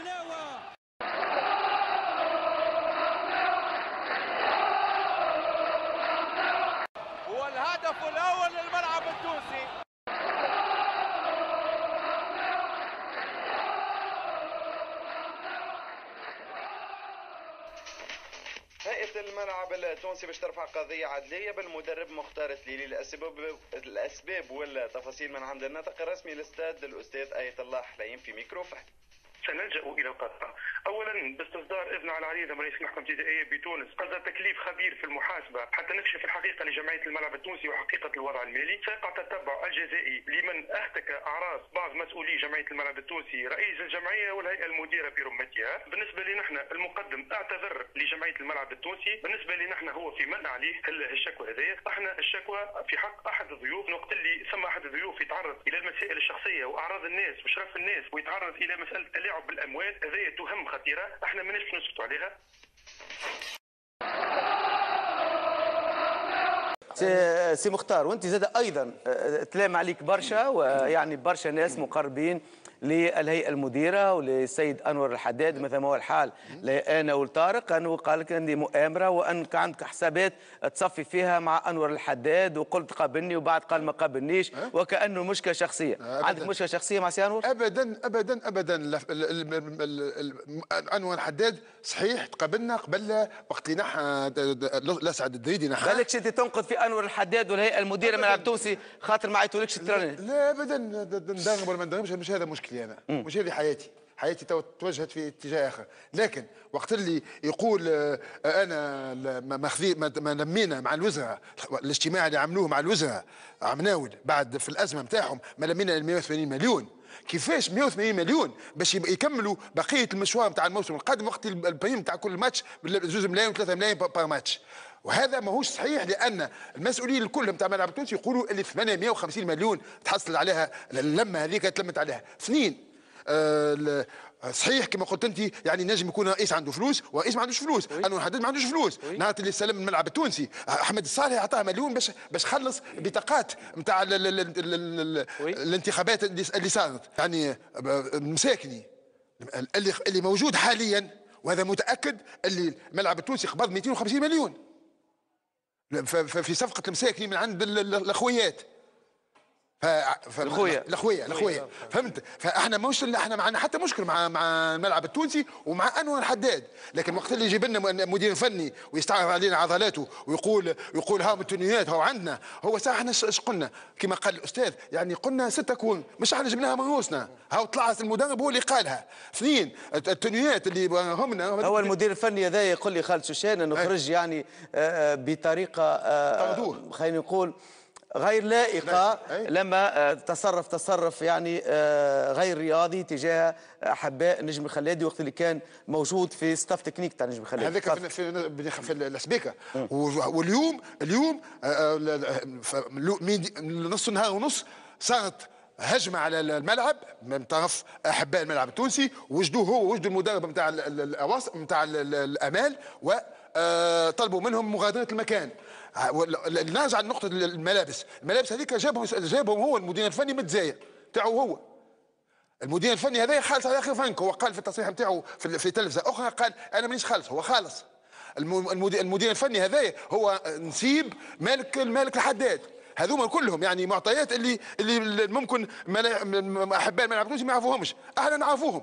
قلاوة هو الهدف الأول للملعب التونسي. هيئة الملعب التونسي باش ترفع قضية عدلية بالمدرب مختار تليلي الأسباب الأسباب والتفاصيل من عند الناطق الرسمي للاستاد الأستاذ آية الله حليم في ميكروفون سنلجأ إلى القطع. اولا باستصدار إذن على عريضه من رئيس المحكمة الابتدائيه بتونس قصد تكليف خبير في المحاسبة حتى نكشف الحقيقة لجمعية الملعب التونسي وحقيقة الوضع المالي. سيقع تتبع الجزائي لمن أهتك اعراض بعض مسؤولي جمعية الملعب التونسي رئيس الجمعية والهيئة المديرة برمتها بالنسبة لنا نحن المقدم أعتذر لجمعية الملعب التونسي. بالنسبة لنا نحن هو في من عليه الشكوى هذه أحنا الشكوى في حق أحد الضيوف. وقت اللي ثم أحد الضيوف يتعرض إلى المسائل الشخصية وأعراض الناس وشرف الناس ويتعرض إلى مسألة التلاعب بالأموال هذه تهم خطيرة. إحنا ماناش نسكتوا عليها. سي- مختار وانت زاد أيضا آه، تلام عليك برشا ويعني برشا ناس مقربين. للهيئة المديرة وللسيد أنور الحداد مثل ما هو الحال. أنا والطارق انه قال لك عندي مؤامرة وانك عندك حسابات تصفي فيها مع أنور الحداد وقلت قابلني وبعد قال ما قابلنيش وكأنه مشكلة شخصية. أبداً. عندك مشكلة شخصية مع سي أنور؟ ابدا ابدا ابدا. أنور حداد صحيح تقابلنا قبل وقت اللي نحى الاسعد الدريدي نحى بالكشي انت تنقد في أنور الحداد والهيئة المديرة من التونسي خاطر ما عيطولكش entraîner لا ابدا ندرب ولا ما ندربش مش هذا مشكلي أنا. مش هذه حياتي. حياتي تو توجهت في اتجاه آخر. لكن وقت اللي يقول آه، أنا ما ماخذي ما لمينا مع الوزراء الاجتماع اللي عملوه مع الوزراء عمناول بعد في الأزمة نتاعهم ما لمينا ال 180 مليون. كيفاش 180 مليون باش يكملوا بقية المشوار نتاع الموسم القادم وقت ال- ال prime نتاع كل ماتش زوج ملايين وثلاثة ملايين par match وهذا ماهوش صحيح لأن المسؤولين الكل نتاع الملعب التونسي يقولوا اللي 850 مليون تحصل عليها. اللمة هذيك تلمت عليها. اثنين آه، ال- صحيح كما قلت أنت يعني نجم يكون رئيس عنده فلوس ورئيس ما عندوش فلوس. انور حداد ما عندوش فلوس. نهار اللي سلم الملعب التونسي. أحمد الصالح عطاه مليون باش باش خلص بطاقات نتاع. الانتخابات اللي اللي صارت. يعني مساكني. اللي اللي موجود حاليا وهذا متأكد اللي الملعب التونسي قبض 250 مليون. ف- ف- في صفقة المساكني من عند ال- ال- الأخويات. ف... ف... الأخوية. الاخويا الاخويا فهمت؟ فاحنا مش إحنا معنا حتى مشكل مع مع الملعب التونسي ومع أنور الحداد لكن وقت اللي يجيب لنا مدير فني ويستعرض علينا عضلاته ويقول يقول ها التونيات هو عندنا. هو صح إحنا إيش قلنا؟ كما قال الأستاذ يعني قلنا ستة كون مش إحنا جبناها من روسنا هاو طلعت المدرب هو اللي قالها. اثنين التونيات اللي همنا هو المدير الفني هذا يقول لي خالد شوشان انه خرج يعني آه، بطريقة آه،. خلينا نقول غير لائقة أي. لما آه، تصرف تصرف يعني آه، غير رياضي تجاه أحباء نجم الخلادي وقت اللي كان موجود في ستاف تكنيك تاع نجم الخلادي هذاك في في في الاسبيكه واليوم اليوم آه، نص نهار ونص صارت هجمة على الملعب من طرف أحباء الملعب التونسي وجدوه هو وجدوا المدرب نتاع الاواص نتاع الأمال وطلبوا منهم مغادرة المكان. نرجع على نقطه الملابس. الملابس هذيك جابهم جابهم هو المدير الفني متزايد تاعو هو. المدير الفني هذا خالص على اخر فرنك هو قال في التصريح نتاعو في تلفزة أخرى قال أنا مانيش خالص هو خالص. الم- المدير, الفني هذا هو نسيب مالك المالك الحداد. هذوما كلهم يعني معطيات اللي اللي ممكن احباء الملعب التونسي ما يعرفوهمش. إحنا نعرفوهم